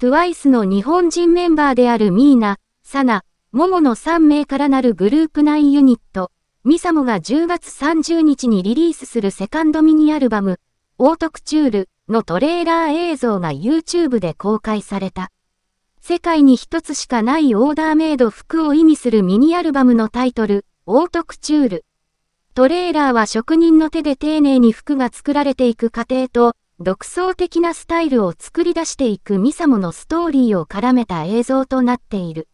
TWICE の日本人メンバーであるミーナ、サナ、モモの3名からなるグループ内ユニット、ミサモが10月30日にリリースするセカンドミニアルバム、オートクチュールのトレーラー映像が YouTube で公開された。世界に一つしかないオーダーメイド服を意味するミニアルバムのタイトル、オートクチュール。トレーラーは職人の手で丁寧に服が作られていく過程と、独創的なスタイルを作り出していくミサモのストーリーを絡めた映像となっている。